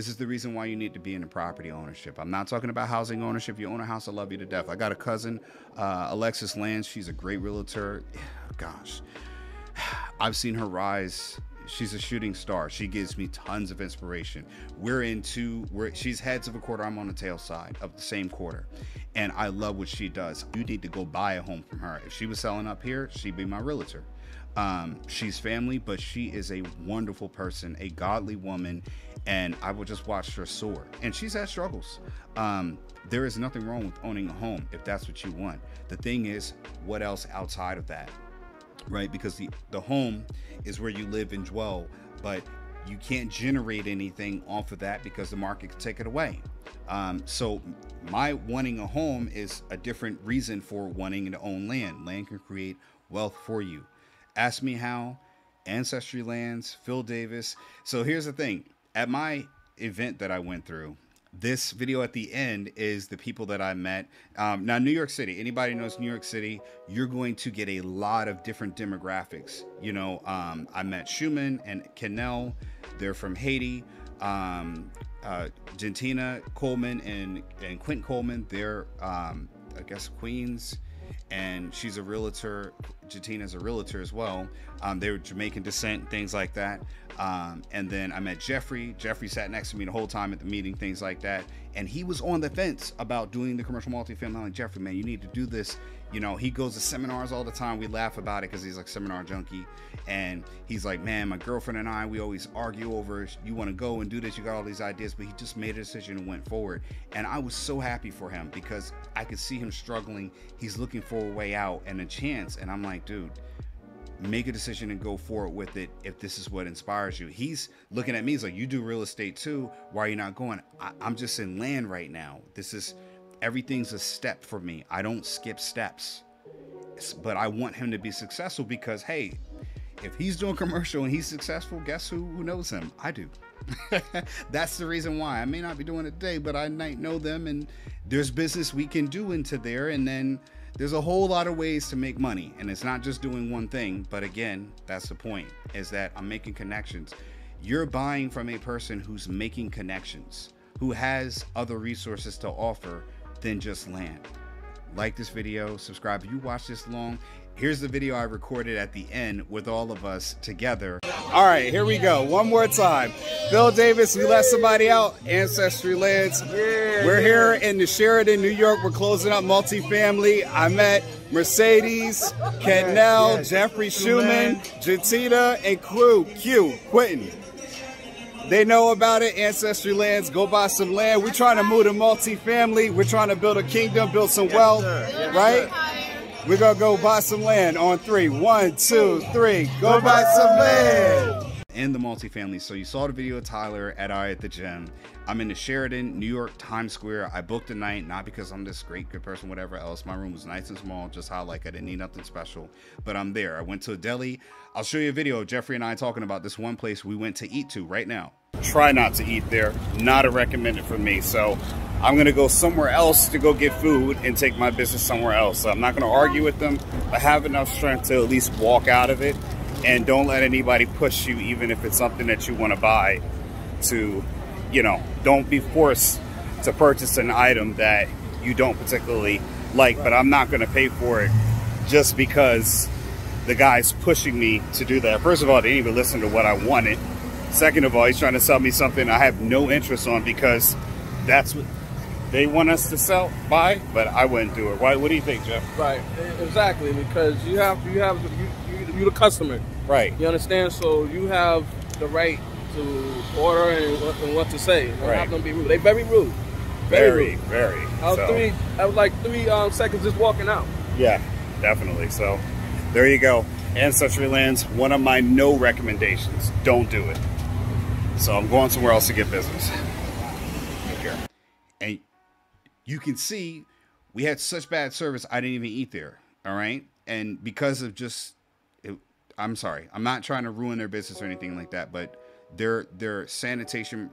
This is the reason why you need to be in a property ownership. I'm not talking about housing ownership. You own a house, I love you to death. I got a cousin, uh, Alexis Lance. She's a great realtor. Gosh, I've seen her rise she's a shooting star. She gives me tons of inspiration. We're into we're she's heads of a quarter. I'm on the tail side of the same quarter, and I love what she does. You need to go buy a home from her. If she was selling up here, she'd be my realtor. Um, she's family, but she is a wonderful person, a godly woman, and I will just watch her soar. And she's had struggles. Um, there is nothing wrong with owning a home if that's what you want. The thing is, what else outside of that? Right? Because the, the home is where you live and dwell, but you can't generate anything off of that because the market can take it away. Um, so my wanting a home is a different reason for wanting to own land. Land can create wealth for you. Ask me how. Ancestry Lands, Phil Davis. So here's the thing. At my event that I went through, this video at the end is the people that I met. Um, now, New York City, anybody knows New York City, you're going to get a lot of different demographics. You know, um, I met Schumann and Kennel, they're from Haiti. Um, uh, Gentina Coleman and, and Quentin Coleman, they're, um, I guess, Queens and she's a realtor. Jatina's a realtor as well. Um, they were Jamaican descent, things like that. Um, and then I met Jeffrey. Jeffrey sat next to me the whole time at the meeting, things like that. And he was on the fence about doing the commercial multifamily. I'm like, Jeffrey, man, you need to do this. You know, he goes to seminars all the time. We laugh about it because he's like seminar junkie. And he's like, man, my girlfriend and I, we always argue over, you want to go and do this, you got all these ideas. But he just made a decision and went forward. And I was so happy for him because I could see him struggling. He's looking for a way out and a chance. And I'm like, dude, make a decision and go forward with it if this is what inspires you. He's looking at me, he's like, You do real estate too. Why are you not going? I, am just in land right now. This is everything's a step for me. I don't skip steps. But I want him to be successful because, hey, if he's doing commercial and he's successful, guess who, who knows him? I do. That's the reason why. I may not be doing it today, but I might know them and there's business we can do into there. And then there's a whole lot of ways to make money and it's not just doing one thing but again that's the point is that i'm making connections. You're buying from a person who's making connections who has other resources to offer than just land. Like this video subscribe if you watch this long. Here's the video i recorded at the end with all of us together. All right here we go. One more time. Phil davis we let somebody out. Ancestry lands we're here in the Sheraton, new york we're closing up multifamily i met mercedes Kennel, yeah, jeffrey schumann Gentina, and q q quentin they know about it. Ancestry Lands. Go buy some land. We're trying to move to multifamily. We're trying to build a kingdom, build some wealth, yes, right? We're going to go buy some land on three. One, two, three. Go buy some land. In the multifamily. So you saw the video of Tyler at I at the gym. I'm in the Sheraton, New York, Times Square. I booked a night, not because I'm this great, good person, whatever else. My room was nice and small, just how like I didn't need nothing special. But I'm there. I went to a deli. I'll show you a video of Jeffrey and I talking about this one place we went to eat to right now. Try not to eat there. Not a recommended for me. So I'm gonna go somewhere else to go get food and take my business somewhere else. So I'm not gonna argue with them. I have enough strength to at least walk out of it and don't let anybody push you even if it's something that you wanna buy to, you know, don't be forced to purchase an item that you don't particularly like, but I'm not gonna pay for it just because the guy's pushing me to do that. First of all, they didn't even listen to what I wanted. Second of all, he's trying to sell me something I have no interest on because that's what they want us to sell, buy, but I wouldn't do it. Why? What do you think, Jeff? Right, exactly. Because you have you have you, you, the customer, right? You understand? So you have the right to order and what, and what to say. They're right. not gonna be rude. They very rude. Very, very. very. I was so. three. I was like three um, seconds just walking out. Yeah, definitely. So there you go. Ancestry Lands, one of my no recommendations. Don't do it. So I'm going somewhere else to get business. Take care. And you can see we had such bad service, I didn't even eat there. All right. And because of just, I'm sorry, I'm not trying to ruin their business or anything like that, but their their sanitation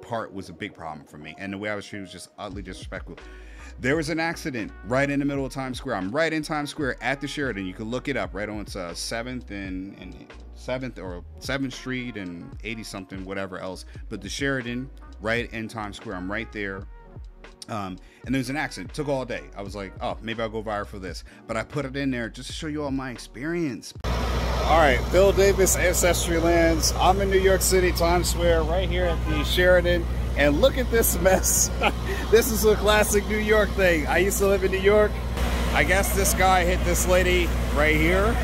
part was a big problem for me. And the way I was treated was just utterly disrespectful. There was an accident right in the middle of Times Square. I'm right in Times Square at the Sheraton. You can look it up right on uh, 7th and, and Seventh or Seventh Street and 80 something, whatever else. But the Sheraton, right in Times Square, I'm right there. Um, and there's an accident. It took all day. I was like, oh, maybe I'll go viral for this. But I put it in there just to show you all my experience. All right, Phil Davis, Ancestry Lands. I'm in New York City, Times Square, right here at the Sheraton. And look at this mess. this is a classic New York thing. I used to live in New York. I guess this guy hit this lady right here.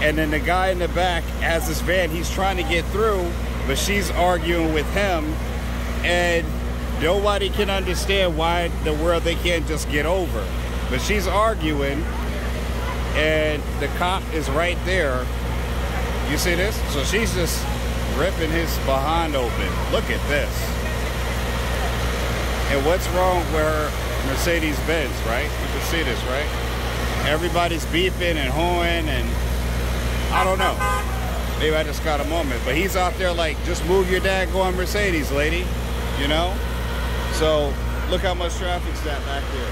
And then the guy in the back has this van. He's trying to get through, but she's arguing with him. And nobody can understand why the world they can't just get over. But she's arguing, and the cop is right there. You see this? So she's just ripping his behind open. Look at this. And what's wrong with her Mercedes Benz, right? You can see this, right? Everybody's beeping and hoeing, and I don't know. Maybe I just got a moment, but he's out there like, just move your dad going Mercedes, lady. You know? So look how much traffic's that back there.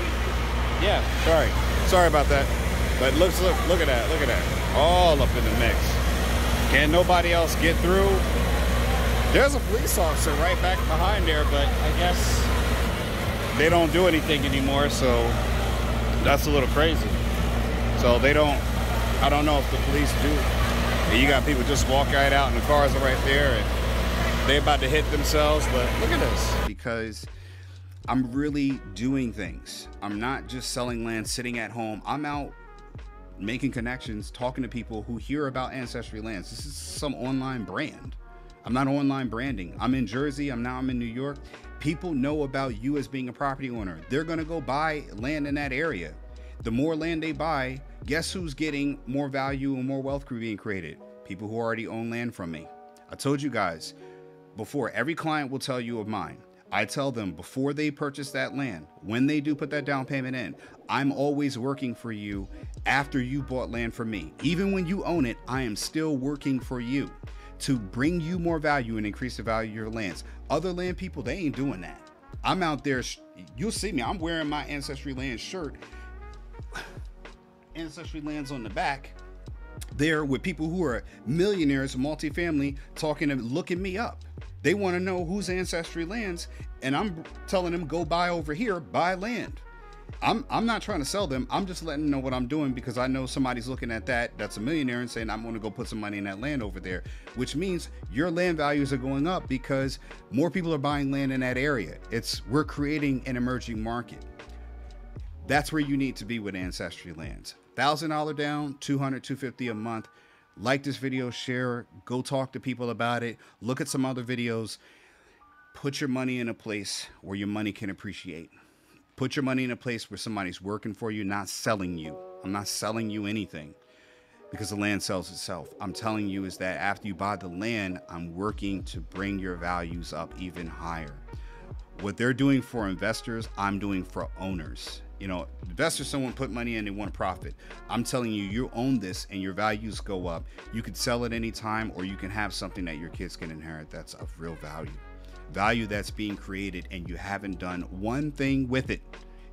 Yeah, sorry. Sorry about that. But look, look, look at that, look at that. All up in the mix. Can nobody else get through? There's a police officer right back behind there, but I guess they don't do anything anymore, so that's a little crazy. So they don't, I don't know if the police do. You got people just walk right out and the cars are right there and they about to hit themselves, but look at this. Because I'm really doing things. I'm not just selling land, sitting at home. I'm out making connections, talking to people who hear about Ancestry Lands. This is some online brand. I'm not online branding. I'm in Jersey. I'm now I'm in New York people know about you as being a property owner. They're going to go buy land in that area. The more land they buy, guess who's getting more value and more wealth being created? People who already own land from me. I told you guys before, every client will tell you of mine. I tell them before they purchase that land, when they do put that down payment in, I'm always working for you after you bought land from me. Even when you own it, I am still working for you to bring you more value and increase the value of your lands. Other land people, they ain't doing that. I'm out there, you'll see me, I'm wearing my Ancestry Lands shirt, Ancestry Lands on the back, there with people who are millionaires, multifamily, talking and looking me up. They want to know whose Ancestry Lands, and I'm telling them, go buy over here, buy land. I'm I'm not trying to sell them. I'm just letting them know what I'm doing because I know somebody's looking at that that's a millionaire and saying I'm going to go put some money in that land over there, which means your land values are going up because more people are buying land in that area. It's we're creating an emerging market. That's where you need to be with Ancestry Lands. $1000 down, 200 250 a month. Like this video, share, go talk to people about it. Look at some other videos. Put your money in a place where your money can appreciate. Put your money in a place where somebody's working for you, not selling you. I'm not selling you anything because the land sells itself. I'm telling you is that after you buy the land, I'm working to bring your values up even higher. What they're doing for investors, I'm doing for owners. You know, investors, someone put money in, they want a profit. I'm telling you, you own this and your values go up. You could sell it anytime, or you can have something that your kids can inherit that's of real value value that's being created and you haven't done one thing with it.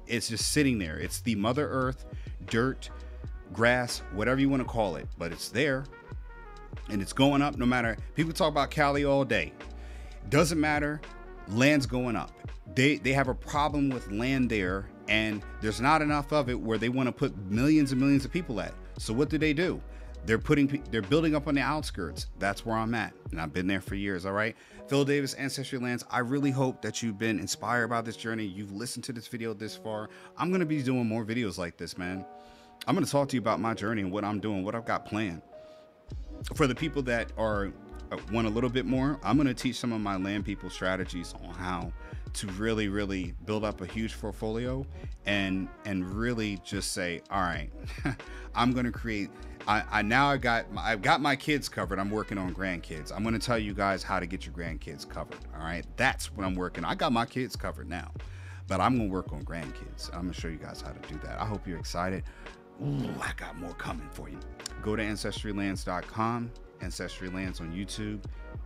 It's just sitting there. It's the Mother Earth, dirt, grass, whatever you want to call it, but it's there and it's going up no matter. People talk about Cali all day. Doesn't matter. Land's going up. They they have a problem with land there and there's not enough of it where they want to put millions and millions of people at. So what do they do? They're putting they're building up on the outskirts. That's where I'm at. And I've been there for years, all right? Phil Davis Ancestry Lands. I really hope that you've been inspired by this journey. You've listened to this video this far. I'm going to be doing more videos like this, man. I'm going to talk to you about my journey and what I'm doing, what I've got planned. For the people that are Uh, want a little bit more, I'm going to teach some of my land people strategies on how to really really build up a huge portfolio and and really just say all right i'm going to create I, I now I got my, I've got my kids covered. I'm working on grandkids. I'm going to tell you guys how to get your grandkids covered. All right, that's what I'm working. I got my kids covered now, but I'm going to work on grandkids. I'm going to show you guys how to do that. I hope you're excited. Ooh, I got more coming for you. Go to ancestrylands.com, Ancestry Lands on YouTube,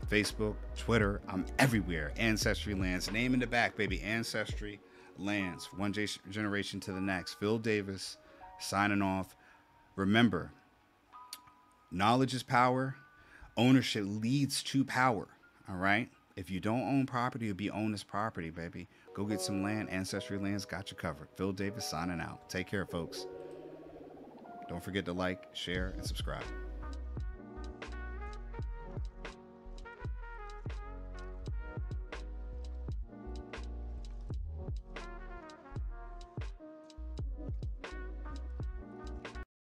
Facebook, Twitter. I'm everywhere. Ancestry Lands, name in the back, baby. Ancestry Lands, one generation to the next. Phil Davis signing off. Remember, knowledge is power. ownership leads to power. All right. If you don't own property, you'll be owned as property, baby. Go get some land. Ancestry Lands got you covered. Phil Davis signing out. Take care, folks. Don't forget to like, share, and subscribe.